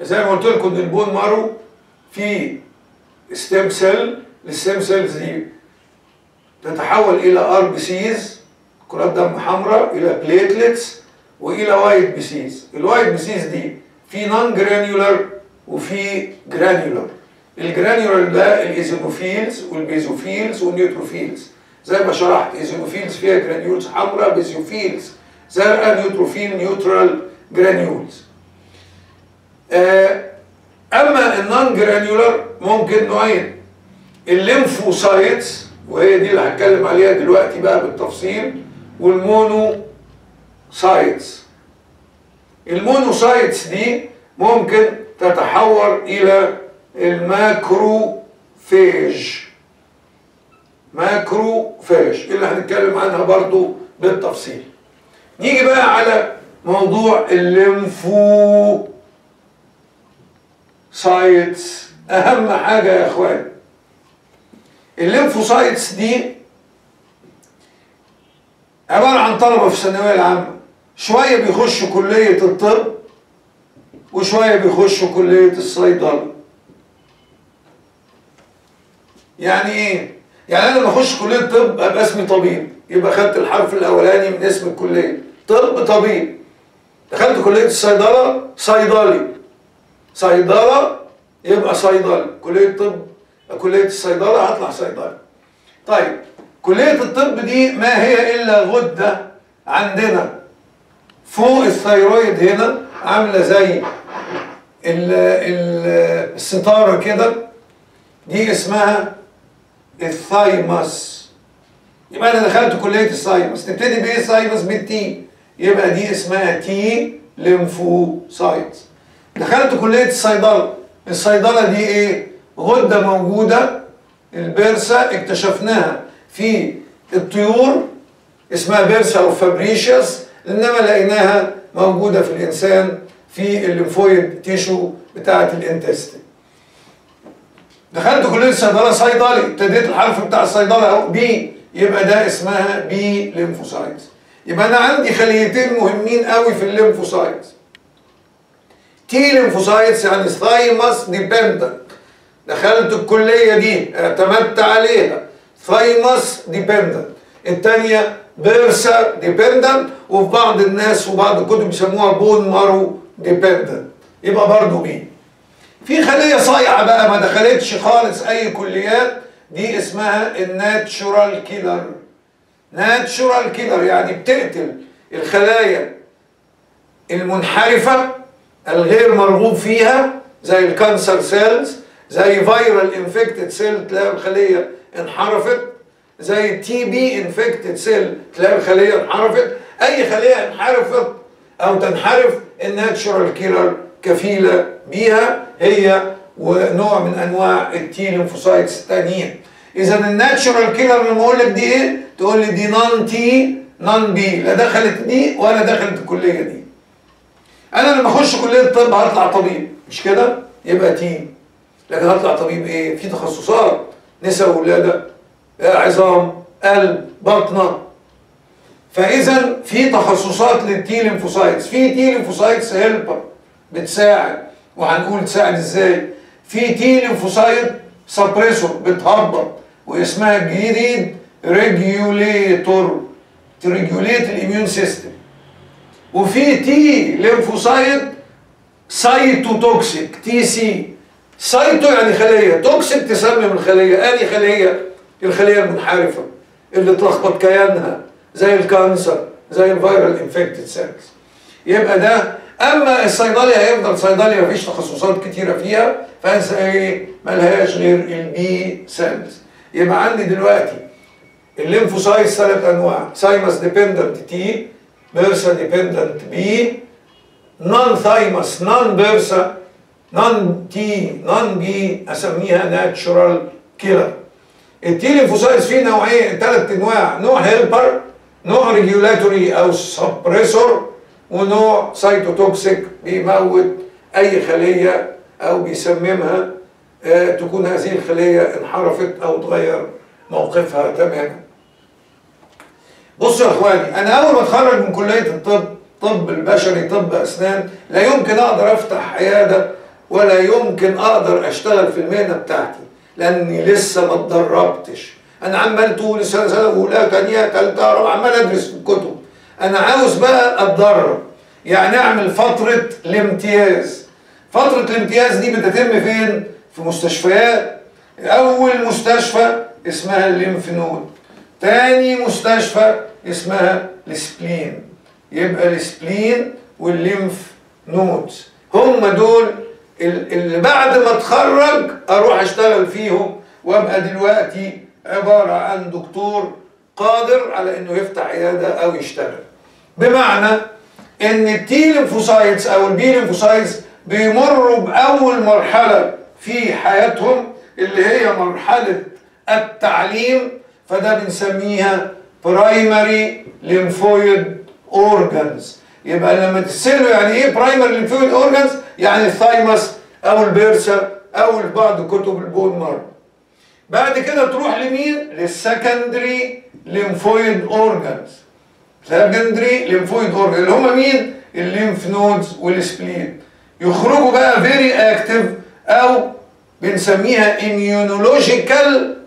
زي ما قلت لكم ان ال bone marrow في stem cell ال stem cells دي تتحول إلى RBCs كرات دم حمراء إلى platelets وإلى white BCs ال white BCs دي في non-granular وفي granular ال granular ده ال eosinophils وال basophils وال neutrophils زي ما شرحت eosinophils فيها granules حمراء basophils زرقاء neutrophil neutral granules أما ال non-granular ممكن نوعين ال lymphocytes وهي دي اللي هتكلم عليها دلوقتي بقى بالتفصيل وال monocytes ال monocytes دي ممكن تتحور إلى ال macrophage macrophage اللي هنتكلم عنها برضو بالتفصيل. نيجي بقى على موضوع ال lymphocytes. أهم حاجة يا إخوان ال lymphocytes دي عبارة عن طلبة في الثانوية العامة. شوية بيخشوا كلية الطب وشوية بيخشوا كلية الصيدلة. يعني إيه؟ يعني أنا لما أخش كلية طب أبقى اسمي طبيب. يبقى خدت الحرف الأولاني من اسم الكلية. طب طبيب. دخلت كلية الصيدلة صيدلي. صيدلة يبقى صيدلي. كلية طب كلية الصيدلة هطلع صيدلي. طيب كلية الطب دي ما هي إلا غدة عندنا. فوق الثيرويد هنا عاملة زي ال ال الستارة كده. دي اسمها ال thymus. يبقى أنا دخلت كلية ال thymus. نبتدي بإيه؟ ال thymus بال T. يبقى دي اسمها T lymphocytes. دخلت كلية الصيدلة. الصيدلة دي إيه؟ غدة موجودة ال bursa اكتشفناها في الطيور اسمها bursa of Fabricius إنما لقيناها موجودة في الإنسان في ال lymphoid tissue بتاعة ال intestine. دخلت كلية الصيدله صيدلي. ابتديت الحرف بتاع الصيدلة أهو B. يبقى ده اسمها B lymphocytes يبقى أنا عندي خليتين مهمين قوي في ال lymphocytes T lymphocytes يعني thymus dependent دخلت الكلية دي اعتمدت عليها. thymus dependent الثانية bursa dependent وفي بعض الناس وبعض الكتب بيسموها bone marrow dependent يبقى برضه B في خلية صايعة بقى ما دخلتش خالص أي كليات دي اسمها ال natural killer. natural killer يعني بتقتل الخلايا المنحرفة الغير مرغوب فيها زي ال cancer cells زي viral infected cell تلاقي الخلية انحرفت زي TB infected cell تلاقي الخلية انحرفت. أي خلية انحرفت أو تنحرف ال natural killer كفيلة بيها هي ونوع من أنواع ال T lymphocytes الثانيين إذا ال natural killer لما أقول لك دي إيه؟ تقول لي دي non-T non-B لا دخلت دي ولا دخلت الكلية دي. أنا لما أخش كلية الطب هطلع طبيب مش كده؟ يبقى T لكن هطلع طبيب إيه؟ في تخصصات. نساء ولاده عظام قلب باطنة. فإذا في تخصصات لل T lymphocytes في T lymphocytes helper بتساعد. وهنقول تساعد إزاي؟ في T lymphocyte suppressor بتهبط واسمها الجديد regulator ت regulate ال immune system. وفي T lymphocyte cytotoxic. TC. cyto يعني خلية. toxic تسمم الخليه أي خلية. الخلية المنحرفة اللي تلخبط كيانها. زي ال cancer. زي ال viral infected cells يبقى ده أما الصيدلي هيفضل صيدلي مفيش تخصصات كتيرة فيها فايه ملهاش غير ال B cells يبقى عندي دلوقتي ال lymphocytes ثلاث أنواع. thymus dependent T bursa dependent B non-thymus non-bursa non-T non-B اسميها natural killer ال T lymphocytes فيه نوعين ثلاث انواع نوع helper نوع regulatory أو suppressor ونوع cytotoxic بيموت اي خليه أو بيسممها تكون هذه الخليه انحرفت أو تغير موقفها تماما بصوا يا اخواني أنا اول ما اتخرج من كلية الطب طب البشري طب أسنان لا يمكن أقدر أفتح عيادة ولا يمكن أقدر أشتغل في المهنة بتاعتي لأني لسه ما اتدربتش. أنا عمال طول سنة سنة أولى ثانية ثالثه رابعة عمال أدرس في الكتب. أنا عاوز بقى أتدرب. يعني أعمل فترة الامتياز. فترة الامتياز دي بتتم فين؟ في مستشفيات. أول مستشفى اسمها ال lymph node تاني مستشفى اسمها ال spleen. يبقى ال spleen وال lymph nodes. هم دول ال- اللي بعد ما اتخرج أروح اشتغل فيهم. وابقى دلوقتي عبارة عن دكتور قادر على انه يفتح عيادة أو يشتغل. بمعنى ان ال T lymphocytes أو ال B lymphocytes بيمروا بأول مرحلة في حياتهم اللي هي مرحلة التعليم فده بنسميها primary lymphoid organs يبقى لما تسألوا يعني إيه primary lymphoid organs يعني ال thymus أو ال bursa أو بعض كتب ال bone marrow بعد كده تروح لمين؟ لل secondary lymphoid organs secondary lymphoid organ اللي هم مين؟ ال lymph nodes وال spleen يخرجوا بقى very active أو بنسميها immunological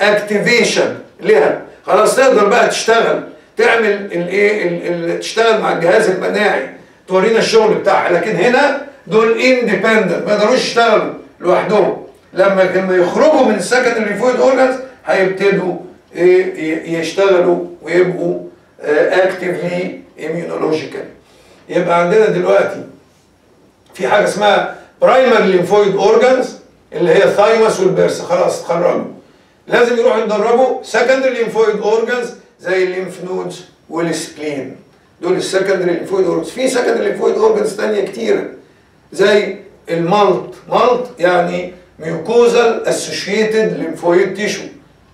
activation لها. خلاص تقدر بقى تشتغل تعمل الايه ال- ال- تشتغل مع الجهاز المناعي تورينا الشغل بتاعها. لكن هنا دول independent ما يقدروش يشتغلوا لوحدهم. لما لما يخرجوا من ال secondary lymphoid organs هيبتدوا ي- يشتغلوا ويبقوا actively immunological يبقى عندنا دلوقتي في حاجة اسمها primary lymphoid organs اللي هي ال thymus وال bursa خلاص اتخرجوا. لازم يروحوا يتدربوا secondary lymphoid organs زي ال lymph nodes وال spleen دول ال secondary lymphoid organs في secondary lymphoid organs ثانية كتيره زي ال MALT. MALT يعني mucosal associated lymphoid tissue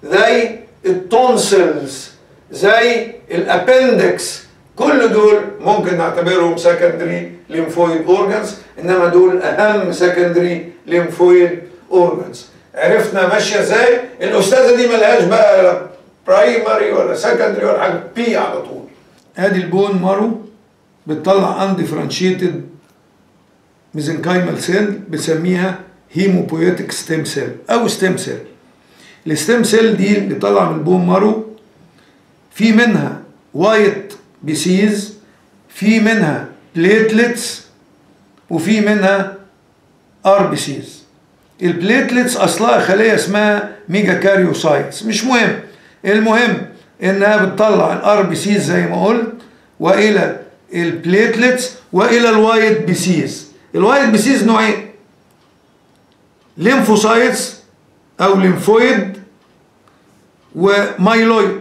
زي ال tonsils زي ال appendix كل دول ممكن نعتبرهم secondary lymphoid organs إنما دول أهم secondary lymphoid organs عرفنا ماشية إزاي؟ الأستاذة دي ملهاش بقى لا primary ولا secondary ولا حاجة بي على طول. آدي ال bone marrow بتطلع undifferentiated mesenchymal cell بنسميها hemopoietic stem cell أو stem cell ال stem cell دي اللي طالعة من ال bone marrow في منها white BCs في منها platelets وفي منها RBCs ال platelets أصلها خلية اسمها megakaryocytes مش مهم. المهم إنها بتطلع ال RBCs زي ما قلت وإلى ال platelets وإلى ال white BCs. ال white BCs نوعين. lymphocytes أو lymphoid و myeloid.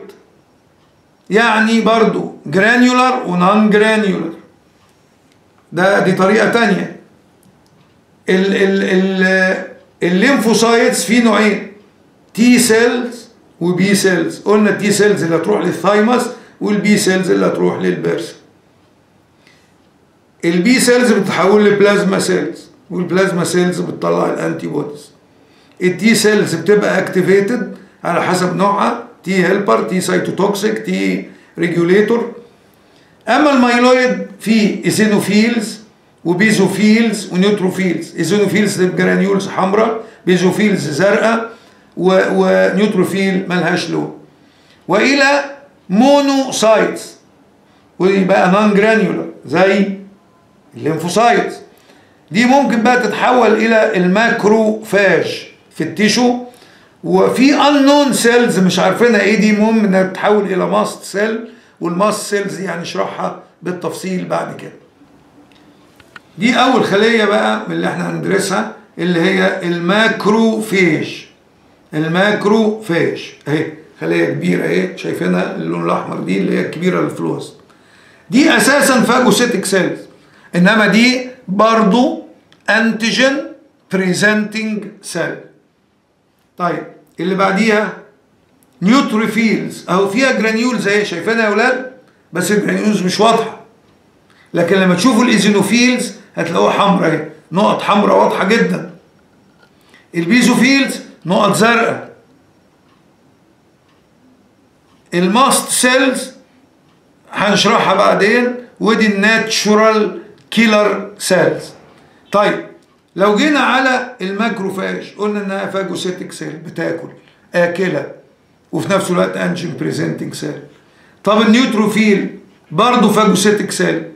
يعني برضو granular و non granular ده دي طريقة تانية. ال ال ال ال lymphocytes في نوعين T cells و B cells قلنا ال T cells اللي هتروح لل thymus وال B cells اللي هتروح لل bursa ال B cells بتتحول ل plasma cells وال plasma cells بتطلع ال antibodies ال T cells بتبقى activated على حسب نوعها T helper T cytotoxic T regulator أما ال myeloid في eosinophils و basophils و neutrophils eosinophils granules حمراء basophils زرقاء. و neutrophil ملهاش لون. وإلى monocytes ويبقى non granular زي ال lymphocytes. دي ممكن بقى تتحول إلى ال macrophage في ال tissue. وفي unknown cells مش عارفينها إيه دي المهم إنها تتحول إلى mast cell وال mast cells يعني نشرحها بالتفصيل بعد كده. دي أول خلية بقى من اللي إحنا هندرسها اللي هي ال macrophage ال macrophage أهي خلية كبيرة أهي شايفينها اللون الأحمر دي اللي هي الكبيرة اللي في الوسط دي أساسا phagocytic cells إنما دي برضو antigen presenting cell طيب اللي بعديها neutrophils أهو فيها granules أهي شايفينها يا أولاد بس ال granules مش واضحة. لكن لما تشوفوا ال eosinophils هتلاقوها حمراء اهي. نقط حمراء واضحة جدا. ال basophils نقط زرقاء. ال mast cells هنشرحها بعدين ودي ال natural killer cells. طيب لو جينا على ال macrophage قلنا إنها phagocytic cell بتاكل آكلة وفي نفس الوقت antigen presenting cell طب ال neutrophil برضه phagocytic cell.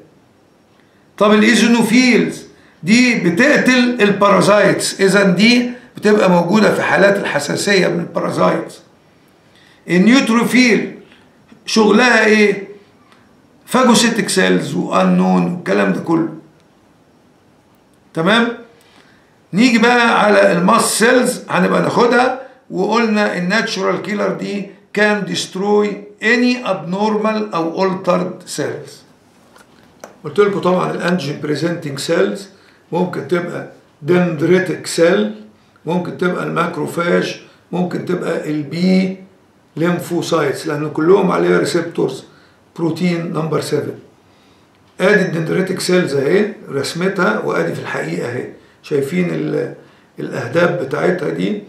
طب ال eosinophils دي بتقتل ال parasites اذا دي بتبقى موجودة في حالات الحساسية من ال parasites ال neutrophil شغلها إيه؟ phagocytic cells و unknown والكلام ده كله. تمام؟ نيجي بقى على ال mast cells هنبقى ناخدها وقلنا ال natural killer دي can destroy any abnormal أو altered cells قلت لكم طبعا ال antigen presenting cells ممكن تبقى dendritic cell ممكن تبقى ال macrophage ممكن تبقى ال B lymphocytes لأن كلهم عليها receptors protein number 7 آدي ال dendritic cells أهي رسمتها وآدي في الحقيقة أهي. شايفين الاهداب بتاعتها دي.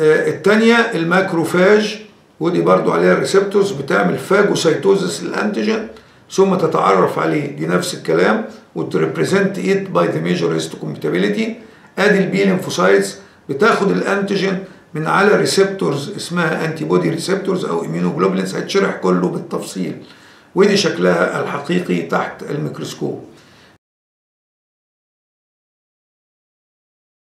آه الثانية ال macrophage ودي برضو عليها receptors بتعمل phagocytosis لل antigen ثم تتعرف عليه دي نفس الكلام و represent it by the major histocompatibility ادي ال B lymphocytes بتاخد ال antigen من على receptors اسمها antibody receptors أو immunoglobulins هيتشرح كله بالتفصيل. ودي شكلها الحقيقي تحت الميكروسكوب.